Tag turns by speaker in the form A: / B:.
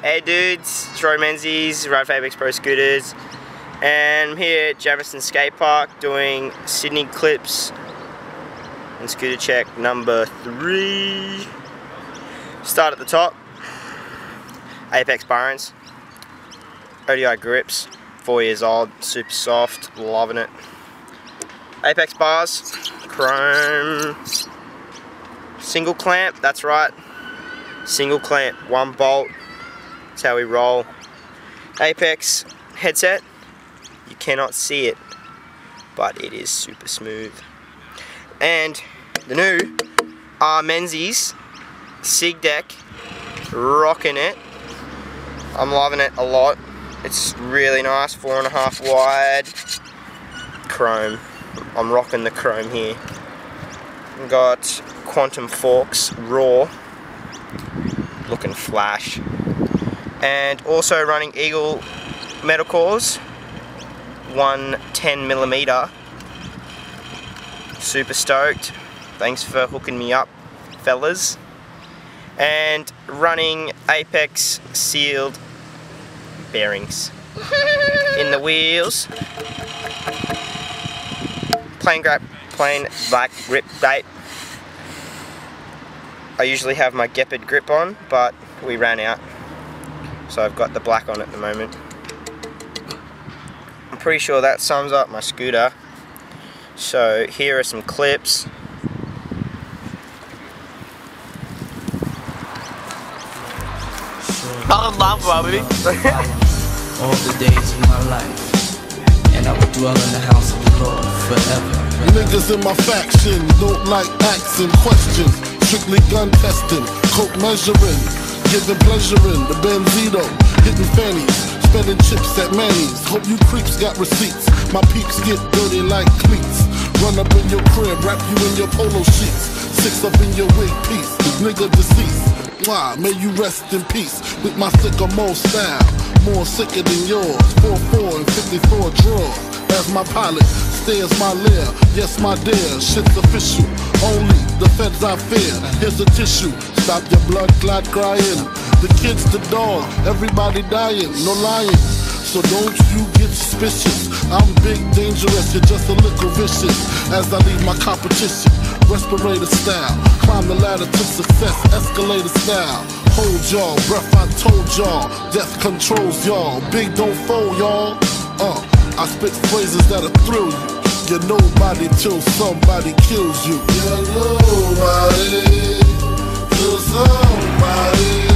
A: Hey dudes, it's Troy Menzies, Ride for Apex Pro Scooters, and I'm here at Jamison Skate Park doing Sydney Clips and scooter check number three. Start at the top, Apex bar ends, ODI grips, four years old, super soft, loving it. Apex bars, chrome, single clamp, that's right, single clamp, one bolt, that's how we roll. Apex headset, you cannot see it, but it is super smooth. And the new R Menzies Sig Deck, rocking it. I'm loving it a lot. It's really nice, four and a half wide, chrome. I'm rocking the chrome here. Got Quantum Forks Raw, looking flash and also running Eagle metal cores. 110 millimeter. Super stoked. Thanks for hooking me up fellas. And running Apex sealed bearings. In the wheels. Plain grip plain black grip date I usually have my Gepard grip on but we ran out so I've got the black on at the moment. I'm pretty sure that sums up my scooter. So here are some clips.
B: I love baby.
C: All the days of my life, and I will dwell in the house of the Lord forever.
D: Niggas in my faction don't like asking questions. Strictly gun testing, coke measuring. Giving pleasure in the Benzito, hitting fannies, spending chips at Manny's. Hope you creeps got receipts. My peeps get dirty like cleats. Run up in your crib, wrap you in your polo sheets. Six up in your wig piece, nigga deceased. Why? May you rest in peace with my sicker more style. More sicker than yours. 4-4 and 54 draws. As my pilot stares my leer. Yes, my dear, shit's official. Only the feds I fear. Here's a tissue. Stop your blood clot crying. The kids, the dog, everybody dying. No lying. So don't you get suspicious. I'm big, dangerous, you're just a little vicious. As I leave my competition, respirator style. Climb the ladder to success, escalator style. Hold y'all, breath I told y'all. Death controls y'all. Big don't fold y'all. Uh, I spit phrases that'll thrill you. You're nobody till somebody kills you. You're nobody till somebody kills you.